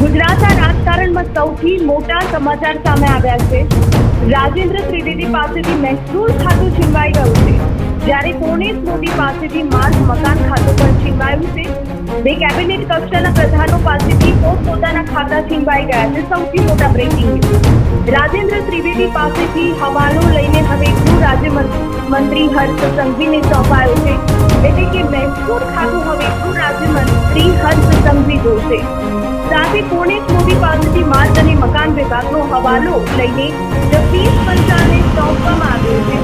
ગુજરાતના રાજકારણમાં સૌથી મોટા સમાચાર સામે આવ્યા છે. રાજેન્દ્ર ત્રિવેદી પાસેથી મહેસૂલ ખાતું છીનવાઈ ગયું છે. જ્યારે પૂર્ણેશ મોદી પાસેથી માર્ગ મકાન, ખાતું પણ છીનવાયું છે. બે કેબિનેટ કક્ષાના પ્રધાનો પાસેથી પોતપોતાના ખાતા છીનવાઈ ગયા છે. સૌથી મોટા બ્રેકિંગ ન્યૂઝ રાજેન્દ્ર ત્રિવેદી પાસેથી હવાલો લઈને હવે ગૃહ રાજ્યમંત્રી હર્ષ સંઘવીને સોંપાયો છે. એટલે કે મહેસૂલ ખાતું હવે રાજ્યમંત્રી હર્ષ સંઘવી જોશે. સાથે પૂર્ણેશ મોદી પાસેથી માર્ગ અને મકાન વિભાગનો હવાલો લઈને જગદીશ પંચાલને સોંપવામાં આવ્યો છે.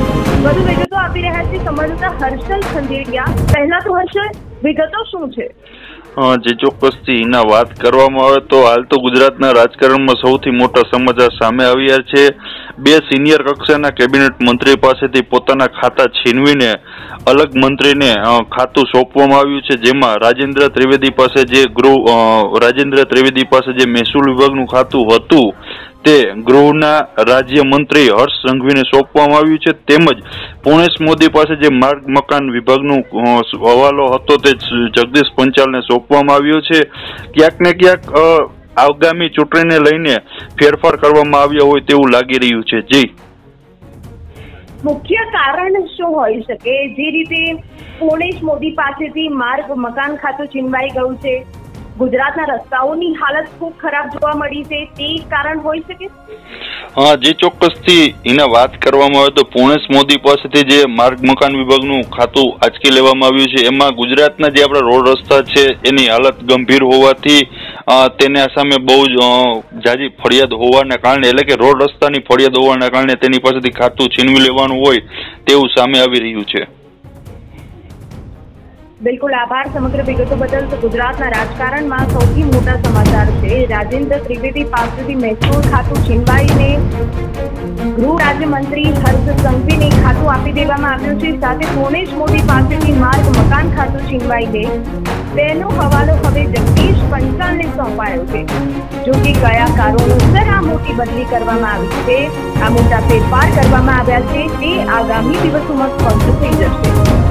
વધુ વિગતો આપી રહ્યા છે સંવાદદાતા હર્ષલ ખંડેરિયા. પહેલા તો હર્ષલ, વિગતો શું છે? જે ચોક્કસથી એના વાત કરવામાં આવે તો હાલ તો ગુજરાતના રાજકારણમાં સૌથી મોટા સમાચાર સામે આવ્યા છે. બે સિનિયર કક્ષાના કેબિનેટ મંત્રી પાસેથી પોતાના ખાતા છીનવીને અલગ મંત્રીને ખાતું સોંપવામાં આવ્યું છે, જેમાં રાજેન્દ્ર ત્રિવેદી પાસે જે ગૃહ રાજેન્દ્ર ત્રિવેદી પાસે જે મહેસૂલ વિભાગનું ખાતું હતું, તે ગૃહના રાજ્ય મંત્રી હર્ષ સંઘવીને સોંપવામાં આવ્યું છે. તેમજ પુણેશ મોદી પાસે જે માર્ગ મકાન વિભાગનું હવાલો હતો, તે જગદીશ પંચાલને સોંપવામાં આવ્યો છે. ક્યાંક ને ક્યાંક આગામી ચૂંટણીને લઈને ફેરફાર કરવામાં આવ્યા હોય તેવું લાગી રહ્યું છે. જી. મુખ્ય કારણ શું હોઈ શકે? જે રીતે પૂર્ણેશ મોદી પાસેથી માર્ગ મકાન ખાતું છીનવાઈ ગયું છે. ગુજરાતના રસ્તાઓની હાલત ખૂબ ખરાબ જોવા મળી છે. તે કારણ હોઈ શકે? હા જે ચોક્કસથી એના વાત કરવામાં આવે તો પૂર્ણેશ મોદી પાસેથી જે માર્ગ મકાન વિભાગનું ખાતું આંચકી લેવામાં આવ્યું છે. એમાં ગુજરાતના જે આપણા રોડ રસ્તા છે એની હાલત ગંભીર હોવાથી તેના સામે બહુ જ જાજી ફરિયાદ હોવાના કારણે, એટલે કે રોડ રસ્તાની ફરિયાદ હોવાના કારણે તેની પાસેથી ખાતું છીનવી લેવાનું હોય તેવું સામે આવી રહ્યું છે. બિલકુલ આભાર સમગ્ર વિગતો બદલ. ગુજરાતના રાજકારણમાં સૌથી મોટા સમાચાર છે, રાજેન્દ્ર ત્રિવેદી પાસેથી મહેસૂલ ખાતું છીનવાઈને ગૃહ રાજ્યમંત્રી હર્ષ સંઘવીને ખાતું આપી દેવામાં આવ્યું છે. સાથે પૂર્ણેશ મોદી પાસેથી માર્ગ મકાન ખાતું છીનવાઈને તેનો હવાલો હવે જગદીશ પંચાલને સોંપાયો છે. જો કે કયા કારણોસર આ મોટી બદલી કરવામાં આવી છે, આ મોટા ફેરફાર કરવામાં આવ્યા છે, તે આગામી દિવસોમાં સ્પષ્ટ થઈ જશે.